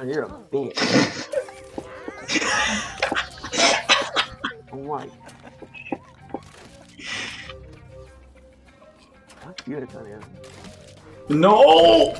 Oh, you're a bitch. oh my. beautiful, yeah. No!